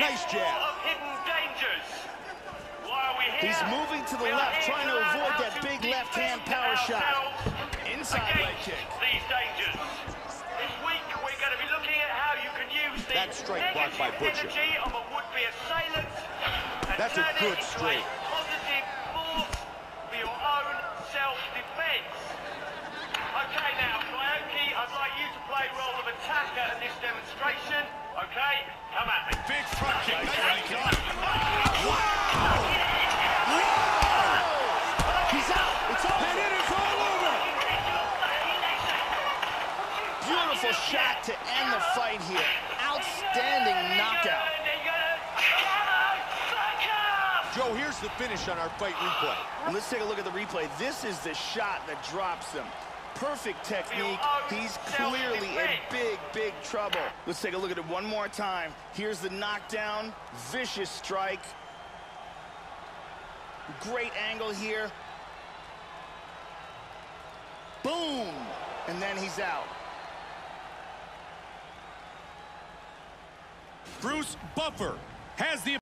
Nice jab. Of hidden dangers. Why are we here? He's moving to the We left, trying to avoid that to big left-hand power shot. Inside leg kick. These dangers. This week we're going to be looking at how you can use the That straight blocked by Butcher. energy of a would-be assailant. That's a good straight. Positive force for your own self-defense. Okay, now, Naoki, I'd like you to play role of attacker in this demonstration. Okay, come at me. Big front kick. He's out. It's over. And it is all over. Beautiful shot to end the fight here. Outstanding knockout. Joe, here's the finish on our fight replay. Let's take a look at the replay. This is the shot that drops him. Perfect technique. He's clearly in big, big trouble. Let's take a look at it one more time. Here's the knockdown. Vicious strike. Great angle here. Boom! And then he's out. Bruce Buffer has the